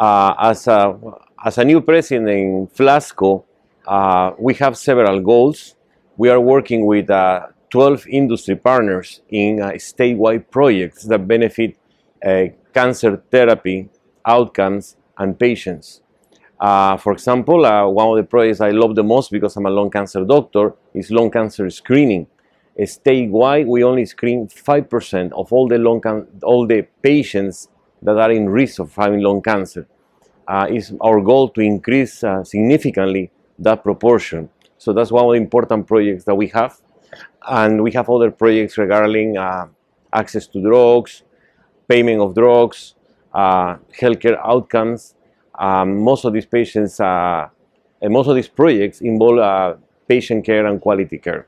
Uh, as, a, as a new president in FLASCO, uh, we have several goals. We are working with uh, 12 industry partners in statewide projects that benefit cancer therapy, outcomes, and patients. Uh, for example, uh, one of the projects I love the most because I'm a lung cancer doctor is lung cancer screening. Statewide, we only screen 5% of all the, lung all the patients that are in risk of having lung cancer. Uh, it's our goal to increase uh, significantly that proportion. So that's one of the important projects that we have. And we have other projects regarding uh, access to drugs, payment of drugs, uh, healthcare outcomes. Um, most of these patients, uh, and most of these projects involve uh, patient care and quality care.